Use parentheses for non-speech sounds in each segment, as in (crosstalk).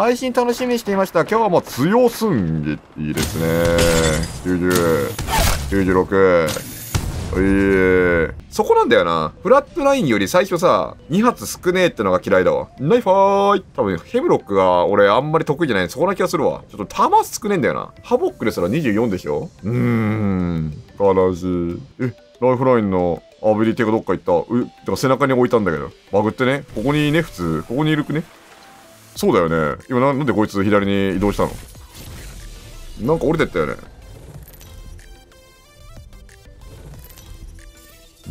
配信楽しみにしていました。今日はもう強すんぎ、いいですね。90、96。ええそこなんだよな。フラットラインより最初さ、2発少ねえってのが嫌いだわ。ナイファーイ多分ヘブロックが俺あんまり得意じゃないそこな気がするわ。ちょっと弾少ねえんだよな。ハボックですら24でしょうーん。悲しい。え、ライフラインのアビリティがどっか行った。う、てか背中に置いたんだけど。バグってね。ここにね、普通。ここにいるくね。そうだよね。今なんでこいつ左に移動したの？なんか降りてったよね。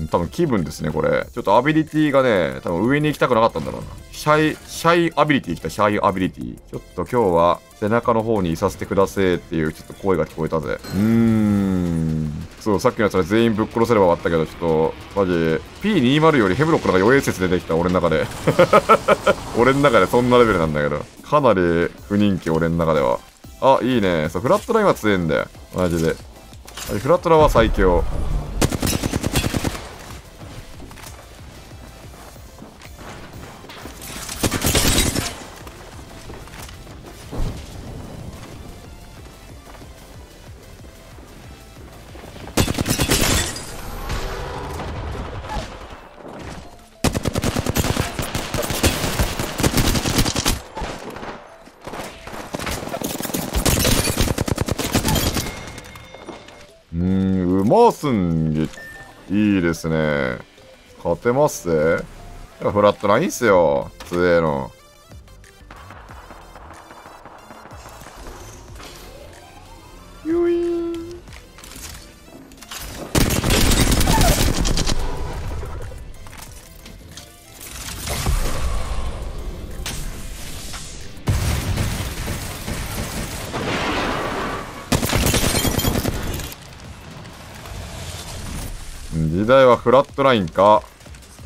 多分気分ですね、これ。ちょっとアビリティがね、多分上に行きたくなかったんだろうな。シャイ、シャイアビリティ来た、シャイアビリティ。ちょっと今日は背中の方にいさせてくださいっていうちょっと声が聞こえたぜ。うーん。そう、さっきのやつら全員ぶっ殺せれば終わったけど、ちょっと、マジ、P20 よりヘムロックの方が弱い説出てきた、俺の中で。(laughs) 俺の中でそんなレベルなんだけど。かなり不人気、俺の中では。あ、いいね。そう、フラットラインは強いんだよ。マジで。フラットラは最強。すんげ。いいですね。勝てますぜ。フラットラインっすよ。強えの。代はフラットラインか、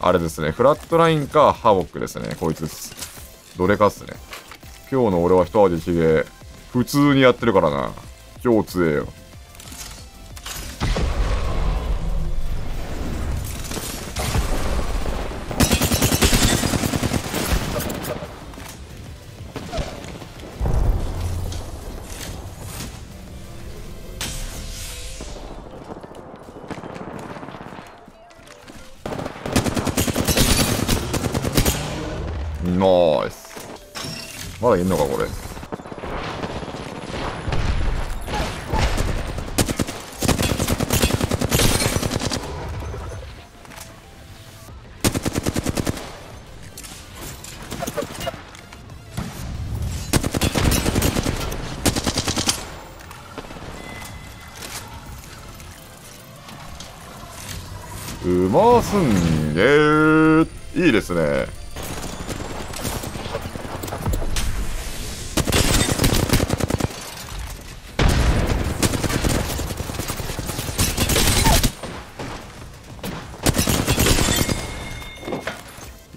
あれですね。フラットラインか、ハボックですね。こいつです。どれかっすね。今日の俺は一味違え。普通にやってるからな。超強えよ。まだいんのか、これ。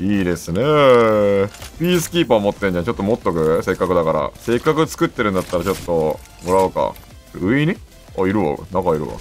いいですね。ピースキーパー持ってんじゃん。ちょっと持っとく？せっかくだから。せっかく作ってるんだったらちょっと、もらおうか。上に？あ、いるわ。中いるわ。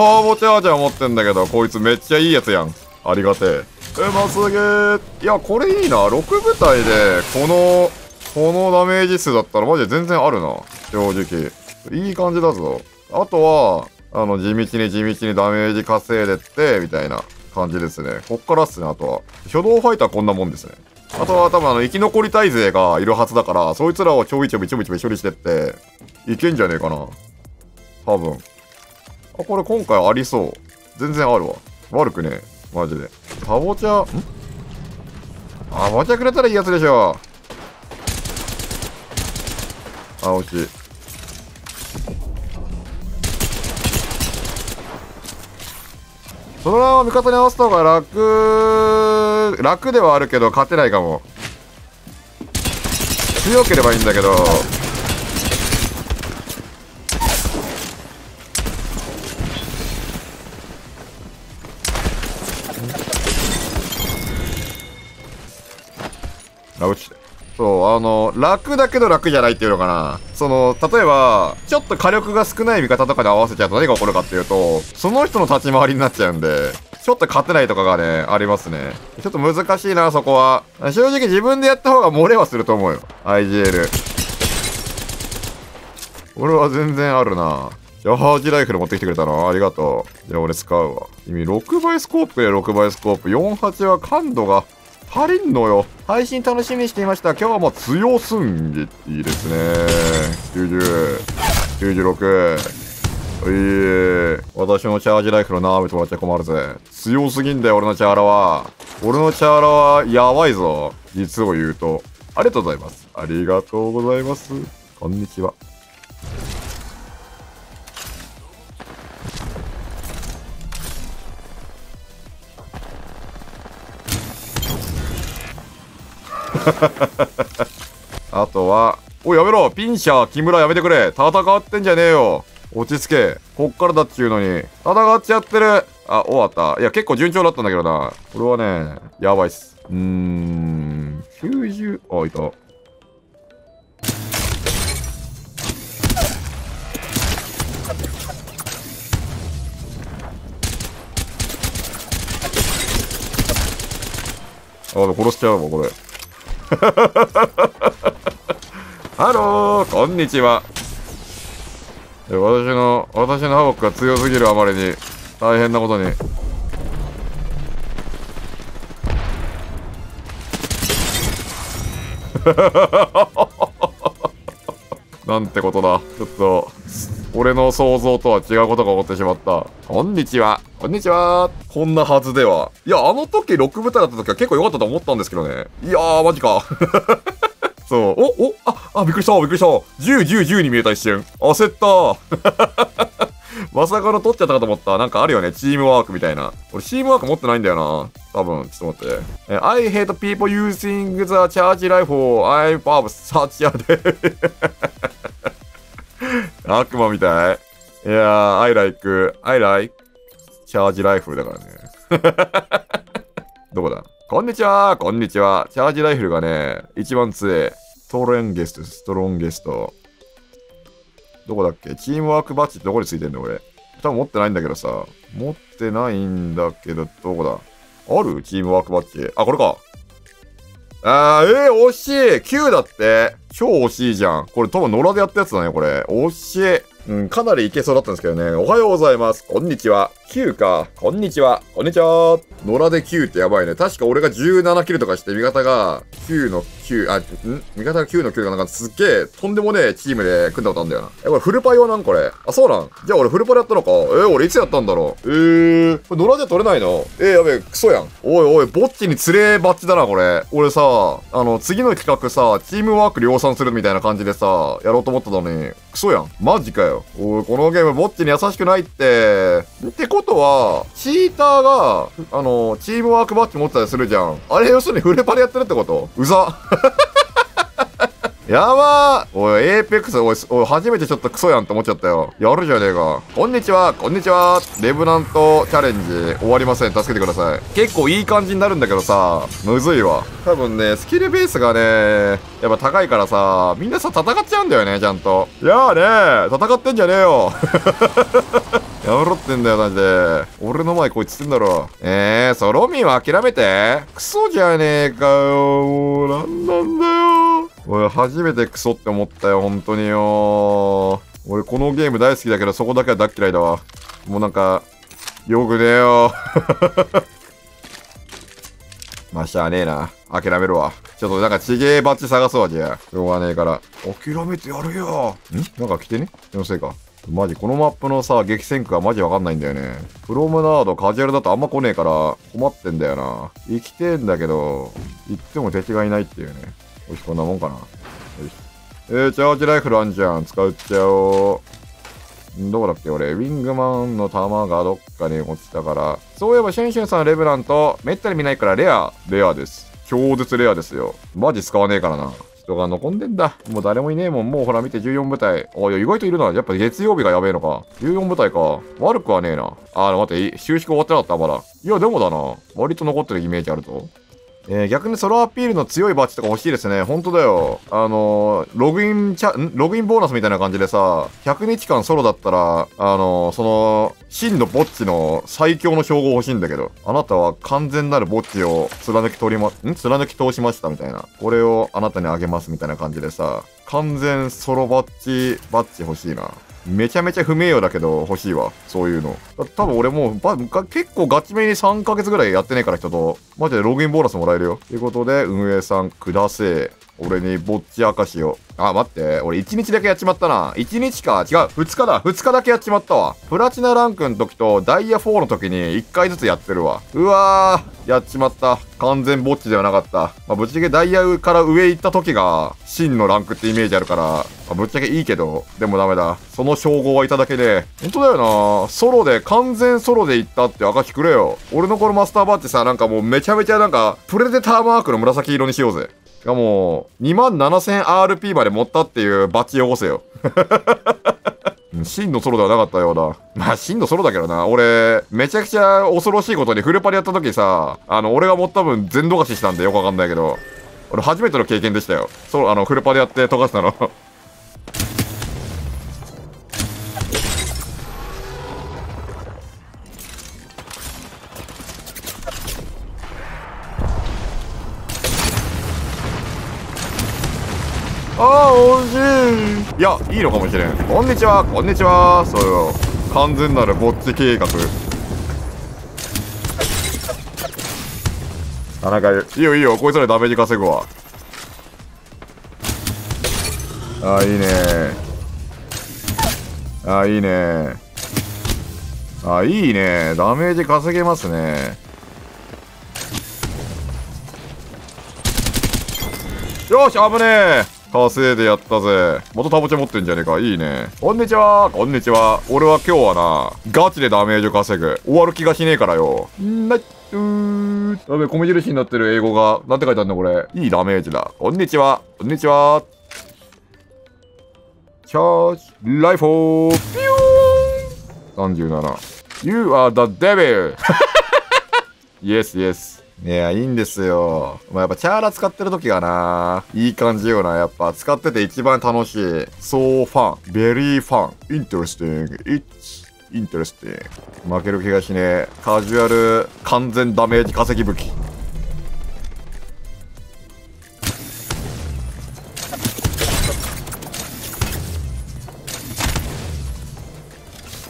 おー、ぼちゃわちゃ持ってんだけど、こいつめっちゃいいやつやん。ありがてえ。うますげー。いや、これいいな。6部隊で、この、このダメージ数だったらマジで全然あるな。正直。いい感じだぞ。あとは、あの、地道に地道にダメージ稼いでって、みたいな感じですね。こっからっすね、あとは。初動ファイターこんなもんですね。あとは多分あの、生き残り体勢がいるはずだから、そいつらをちょびちょびちょびちょび処理してって、いけんじゃねえかな。多分。あ、これ今回ありそう。全然あるわ。悪くねえ。マジで。かぼちゃ、んあ、ぼちゃくれたらいいやつでしょ。あ、惜しい。そのまま味方に合わせた方が楽、楽ではあるけど勝てないかも。強ければいいんだけど、あの、楽だけど楽じゃないっていうのかな。その、例えば、ちょっと火力が少ない味方とかで合わせちゃうと何が起こるかっていうと、その人の立ち回りになっちゃうんで、ちょっと勝てないとかがね、ありますね。ちょっと難しいな、そこは。正直自分でやった方が漏れはすると思うよ。IGL。俺は全然あるな。ジャージライフル持ってきてくれたな。ありがとう。じゃあ俺使うわ。君6倍スコープで6倍スコープ。48は感度が足りんのよ。配信楽しみにしていました。今日はもう強すんぎいいですね。90、96。いい。私のチャージライフル舐めてもらっちゃ困るぜ。強すぎんだよ、俺のチャーラは。俺のチャーラはやばいぞ。実を言うと。ありがとうございます。ありがとうございます。こんにちは。(laughs) あとは、おいやめろ。ピンシャー木村やめてくれ。戦ってんじゃねえよ。落ち着け。こっからだっちゅうのに。戦っちゃってる。あ終わった。いや結構順調だったんだけどな。これはねやばいっす。うーん。90あいた。あ、殺しちゃうわ、これ。(laughs) ハローこんにちは。私の私のハボックが強すぎるあまりに。大変なことに。(laughs) なんてことだちょっと。俺の想像とは違うことが起こってしまったこんにちはこんにちはこんなはずではいやあの時6部隊だった時は結構良かったと思ったんですけどねいやーマジか (laughs) そう。お、お、あ、あ、びっくりした、びっくりした。10、10、10に見えた一瞬。焦った (laughs) まさかの取っちゃったかと思った。なんかあるよね。チームワークみたいな。俺チームワーク持ってないんだよな。多分、ちょっと待って。え、I hate people using the charge rifle. I have such a day. (laughs) 悪魔みたい。いやー、I like, I like チャージライフルだからね。(laughs) どこだ？こんにちはこんにちはチャージライフルがね、一番強い。トロンゲスト、ストロンゲスト。どこだっけ？チームワークバッジってどこについてんの？俺。多分持ってないんだけどさ。持ってないんだけど、どこだ？ある？チームワークバッジ。あ、これか。あー、えー、惜しい !9 だって超惜しいじゃん。これ多分野良でやったやつだね、これ。惜しい。うん、かなりいけそうだったんですけどね。おはようございます。こんにちは。9か。こんにちは。こんにちは。野良で9ってやばいね。確か俺が17キルとかして、味方が9の9、あ、ん？味方が9の9がなんかすっげえ、とんでもねえチームで組んだことあるんだよな。え、これフルパイはなん？これあ、そうなん？じゃあ俺フルパイやったのか。えー、俺いつやったんだろう？えー、これ野良じゃ取れないの？えー、やべえ、クソやん。おいおい、ぼっちに連れバッチだな、これ。俺さ、あの、次の企画さ、チームワーク量産するみたいな感じでさ、やろうと思ったのに、クソやん。マジかよ。おい、このゲームぼっちに優しくないって。ってこことは、チーターが、あの、チームワークバッジ持ってたりするじゃん。あれ要するにフレパレやってるってこと？うざ。(laughs) やばーおい、エーペックス、おい、おい、初めてちょっとクソやんって思っちゃったよ。やるじゃねえか。こんにちは、こんにちは。レブナントチャレンジ終わりません。助けてください。結構いい感じになるんだけどさ、むずいわ。多分ね、スキルベースがね、やっぱ高いからさ、みんなさ、戦っちゃうんだよね、ちゃんと。いやーね戦ってんじゃねえよ。(laughs) やめろってんだよ、マジで。俺の前こいつってんだろ。えー、ソロミンは諦めて？クソじゃねえかよ。もう、なんなんだよ。俺、初めてクソって思ったよ、本当によ。俺、このゲーム大好きだけど、そこだけは大嫌いだわ。もうなんか、よくねえよ。(laughs) まあ、しゃあねえな。諦めるわ。ちょっとなんかちげえバッジ探そうわ、じゃあ。しょうがねえから。諦めてやるよ。ん？なんか来てね？気のせいか。マジ、このマップのさ、激戦区がマジわかんないんだよね。プロムナード、カジュアルだとあんま来ねえから困ってんだよな。生きてんだけど、行っても敵がいないっていうね。よし、こんなもんかな。よし。えー、チャージライフルあんじゃん。使っちゃおう。どこだっけ俺、ウィングマンの弾がどっかに落ちたから。そういえば、シュンシュンさんレブラント、めったに見ないからレア。レアです。超絶レアですよ。マジ使わねえからな。人が残んでんだ。もう誰もいねえもん。もうほら見て14部隊。あ、いや、意外といるな。やっぱ月曜日がやべえのか。14部隊か。悪くはねえな。あ、待って、収縮終わってなかった？まだ。いや、でもだな。割と残ってるイメージあるぞ。えー、逆にソロアピールの強いバッジとか欲しいですね。ほんとだよ。あのー、ログインチャ、ん？ログインボーナスみたいな感じでさ、100日間ソロだったら、あのー、その、真のぼっちの最強の称号欲しいんだけど、あなたは完全なるぼっちを貫き通りま、ん？貫き通しましたみたいな。これをあなたにあげますみたいな感じでさ、完全ソロバッチ、バッチ欲しいな。めちゃめちゃ不名誉だけど欲しいわ。そういうの。多分俺もう、結構ガチめに3ヶ月ぐらいやってねえから人と、マジでログインボーナスもらえるよ。ということで、運営さんくだせえ。俺にぼっち明かしを。あ、待って。俺1日だけやっちまったな。1日か。違う。2日だ。2日だけやっちまったわ。プラチナランクの時とダイヤ4の時に1回ずつやってるわ。うわー。やっちまった。完全ぼっちではなかった。まあ、ぶっちゃけダイヤから上行った時が真のランクってイメージあるから、まあ、ぶっちゃけいいけど、でもダメだ。その称号はいただけで。本当だよな。ソロで、完全ソロで行ったって証くれよ。俺のこのマスターバッジさ、なんかもうめちゃめちゃなんか、プレデターマークの紫色にしようぜ。かも、27000RP まで持ったっていうバッチ汚せよ。(laughs) 真のソロではなかったようだ。まあ、真のソロだけどな。俺、めちゃくちゃ恐ろしいことにフルパリやった時さ、あの、俺が持った分全度貸ししたんでよくわかんないけど、俺初めての経験でしたよ。そう、あの、フルパリやって溶かしたの。(laughs) いやいいのかもしれん。こんにちは。こんにちは。そうよ。完全なるぼっち計画。あなんかいいよいいよ。こいつらダメージ稼ぐわ。あいいね。あいいね。あいいね。ダメージ稼げますね。よし危ねえ。稼いでやったぜ。またタボチャ持ってんじゃねえか。いいね。こんにちは。こんにちは。俺は今日はな、ガチでダメージ稼ぐ。終わる気がしねえからよ。んなっうー。やべ、米印になってる英語が。なんて書いてあるんだこれ。いいダメージだ。こんにちは。こんにちは。チャージ、ライフォー、ピューン !37。You are the devil! (laughs) yes, yes. いや、いいんですよ。まあ、やっぱチャーラ使ってる時がな、いい感じよな。やっぱ使ってて一番楽しい。So fun. Very fun. Interesting. It's interesting. 負ける気がしねえ。カジュアル完全ダメージ稼ぎ武器。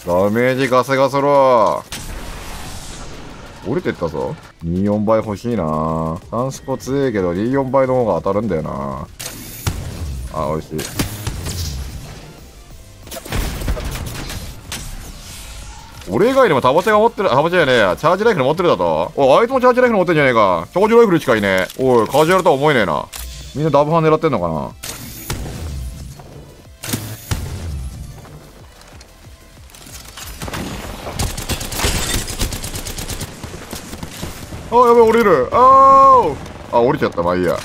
ダメージ稼がせろ降りてったぞ。24倍欲しいなサンスポ強いけど24倍の方が当たるんだよなあ、美味しい。俺以外にもタバチャが持ってる、タバチじゃねえや。チャージライフル持ってるだとおい、あいつもチャージライフル持ってんじゃねえか。チャージライフルしかいねえ。おい、カジュアルとは思えねえな。みんなダブハン狙ってんのかなあやべ降りる。ああ降りちゃったまあいいや。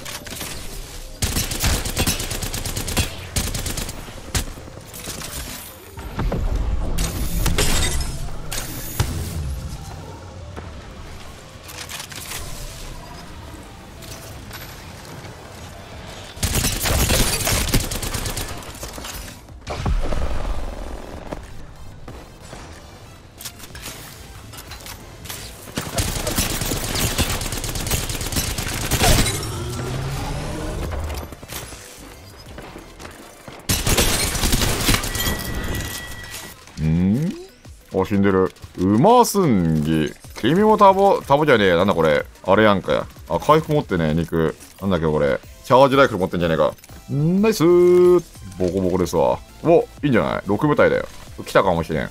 死んでる。うますんぎ。君もタボ、タボじゃねえ。なんだこれ。あれやんかや。あ、回復持ってね、肉。なんだっけこれ。チャージライフル持ってんじゃねえか。ナイスー。ボコボコですわ。お、いいんじゃない ?6 部隊だよ。来たかもしれん。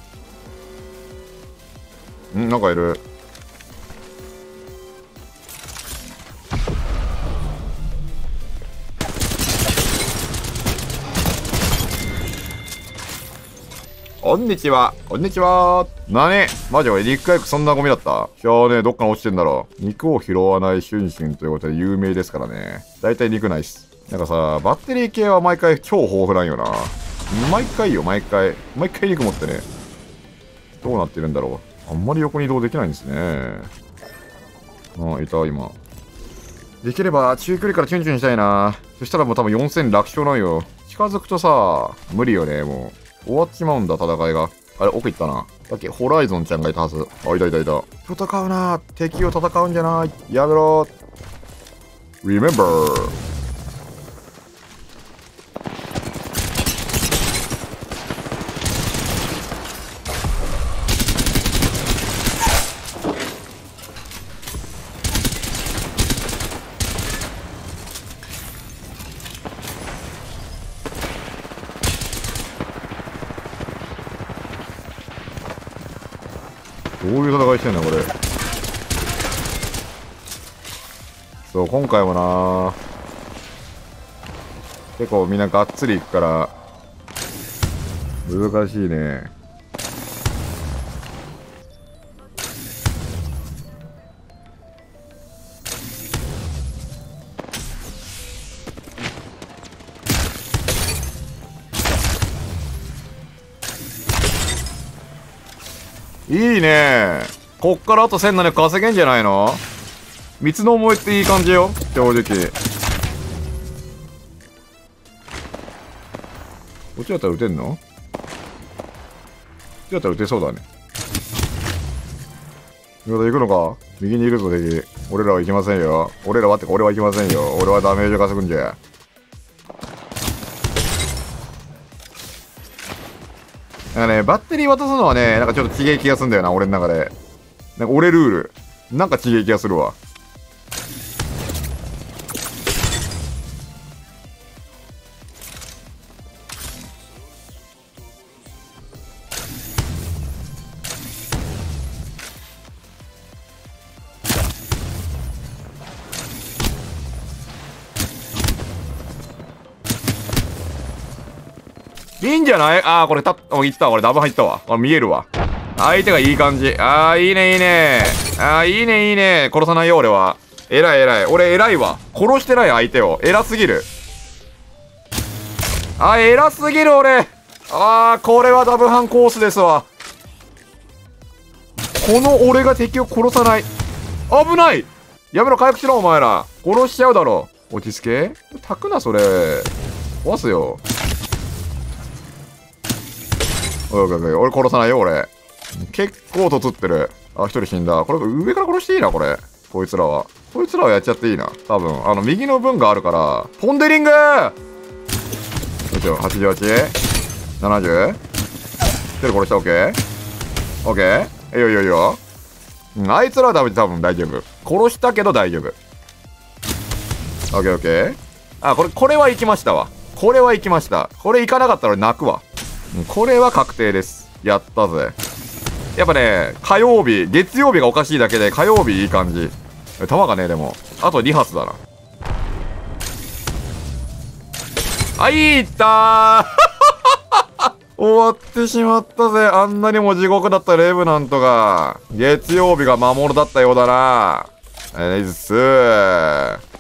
んなんかいる。こんにちは。こんにちは。なにマジ？俺肉回復そんなゴミだった？しゃあねどっかに落ちてんだろう。肉を拾わないシュンシュンということで有名ですからね。だいたい肉ないっす。なんかさ、バッテリー系は毎回超豊富なんよな。毎回よ、毎回。毎回肉持ってね。どうなってるんだろう。あんまり横に移動できないんですね。あ、いた、今。できれば中距離からチュンチュンしたいなそしたらもう多分4000楽勝なんよ近づくとさ無理よねもう終わっちまうんだ戦いが。あれ奥行ったな。だっけホライゾンちゃんがいたはず。あいたいたいた。戦うな敵を戦うんじゃない。やめろ Remember どういう戦いしてんのこれそう今回もな。結構みんながっつりいくから。難しいね。いいね。こっからあと1700稼げんじゃないの？三つの思いっていい感じよ。正直。こっちだったら撃てんの？こっちだったら撃てそうだね。まだ行くのか？右にいるぞ敵。俺らは行きませんよ。俺らはってか俺は行きませんよ。俺はダメージを稼ぐんじゃ。なんかね、バッテリー渡すのはね、なんかちょっとちげえ気がすんだよな、俺の中で。なんか俺ルール。なんかちげえ気がするわ。じゃない？あー、これた、お、いったわ。これダブ入ったわ。あ、見えるわ。相手がいい感じ。あー、いいね、いいね。あー、いいね、いいね。殺さないよ、俺は。偉い、偉い。俺、偉いわ。殺してない、相手を。偉すぎる。あー、偉すぎる、俺。あー、これはダブハンコースですわ。この俺が敵を殺さない。危ないやめろ、回復しろ、お前ら。殺しちゃうだろ。落ち着け炊くな、それ。壊すよ。おいおいおい俺殺さないよ、俺。結構とつってる。あ、一人死んだ。これ上から殺していいな、これ。こいつらは。こいつらはやっちゃっていいな。多分。あの、右の分があるから。ポンデリングよいしょ、88。70。一人殺した、オッケー。オッケー。いいよいいよいいよ。うん、あいつらは多分多分大丈夫。殺したけど大丈夫。オッケーオッケー。あ、これ、これは行きましたわ。これは行きました。これ行かなかったら泣くわ。これは確定です。やったぜ。やっぱね、火曜日、月曜日がおかしいだけで、火曜日いい感じ。弾がね、でも。あと2発だな。あ、いいったー (laughs) 終わってしまったぜ。あんなにも地獄だったレブナントが。月曜日が魔物だったようだな。えいっすー。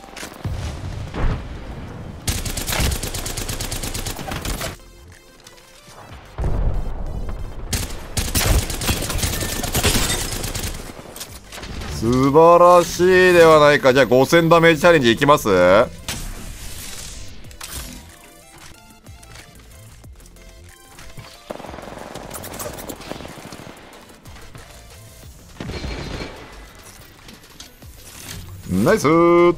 素晴らしいではないか。じゃあ5000ダメージチャレンジいきます？ナイス。お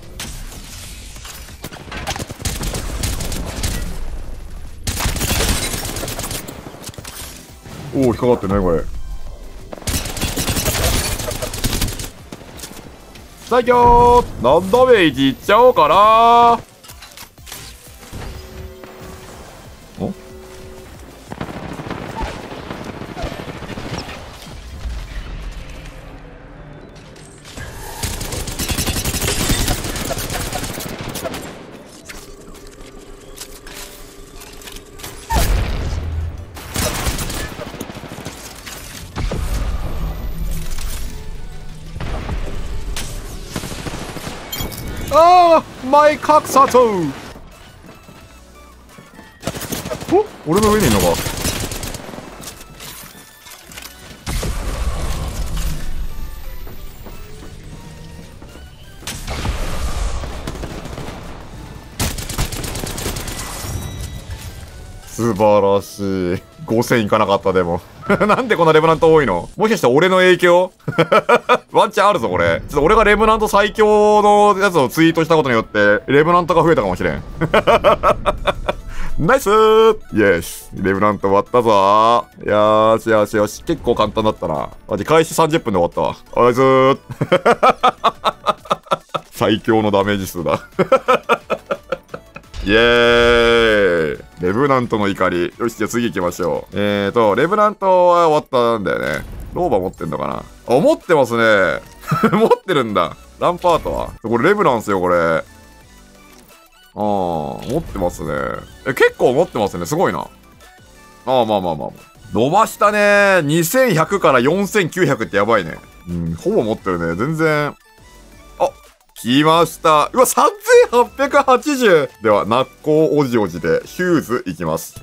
お引っかかってないこれ。最強何ダメージいっちゃおうかな。格差殺お俺の上にいるのか。素晴らしい。5000いかなかったでも。(laughs) なんでこんなレブナント多いの？もしかして俺の影響？(laughs) ワンチャンあるぞ、これ。ちょっと俺がレブナント最強のやつをツイートしたことによって、レブナントが増えたかもしれん。ナイスーイエスレブナント終わったぞーよーしよしよし。結構簡単だったな。マジ開始30分で終わったわ。おいすー (laughs) 最強のダメージ数だ。イエーイレブナントの怒り。よし、じゃあ次行きましょう。えーと、レブナントは終わったんだよね。ローバ持ってんのかなあ、持ってますね。(laughs) 持ってるんだ。ランパートはこれレブなんすよ、これ。ああ、持ってますね。え、結構持ってますね。すごいな。ああ、まあまあまあ。伸ばしたね。2100から4900ってやばいね。うん、ほぼ持ってるね。全然。来ました。うわ、3880! では、ナッコおじおじでヒューズいきます。